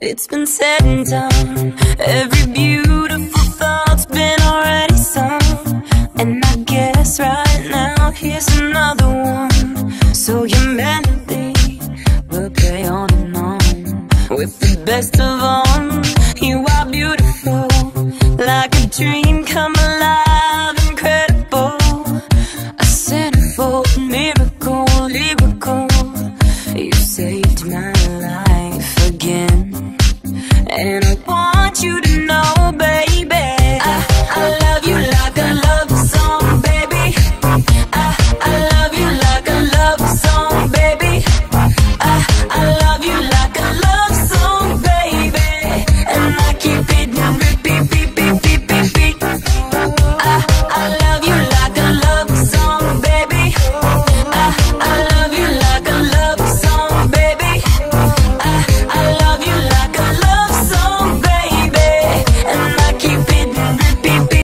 It's been said and done. Every beautiful thought's been already sung. And I guess right now here's another one. So your melody will play on and on. With the best of all You are beautiful. Like a dream come alive. and I